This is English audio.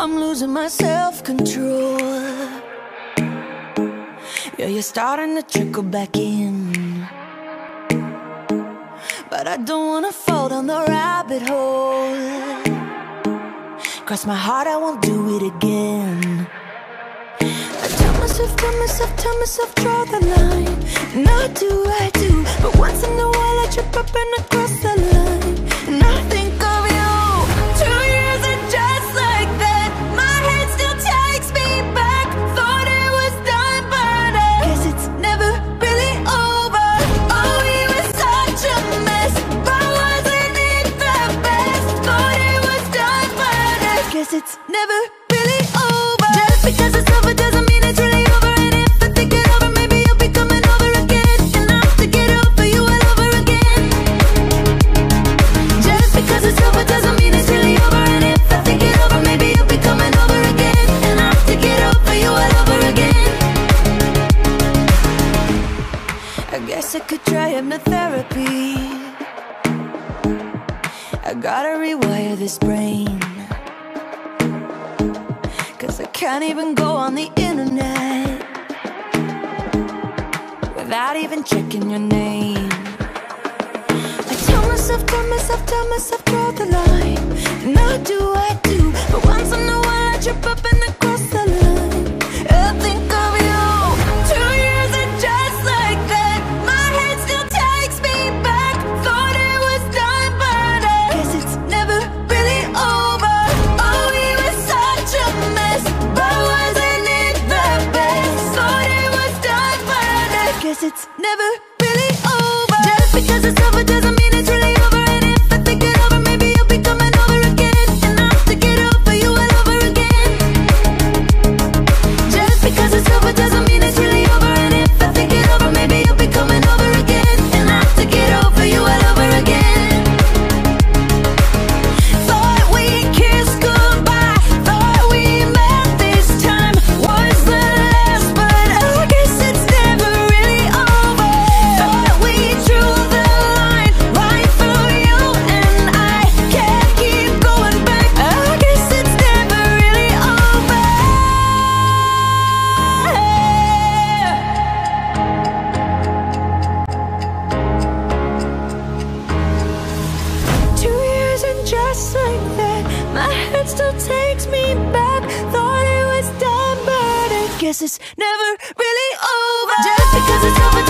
I'm losing my self-control. Yeah, you're starting to trickle back in. But I don't wanna fall down the rabbit hole. Cross my heart, I won't do it again. I tell myself, tell myself, tell myself, draw the line. I do, I do But once in a while I trip up and I cross the line it's never really over. Just because it's over doesn't mean it's really over. And if I think it over maybe you'll be coming over again. And I'll you all over again. Just because it's over doesn't mean it's really over. And if I think it over maybe you'll be coming over again. And I'll you all over again. I guess I could try hypnotherapy. I gotta rewire this brain can't even go on the internet Without even checking your name. I tell myself, tell myself, tell myself, draw the line. And I do, it's never me back. Thought it was done but I guess it's never really over. Just because it's over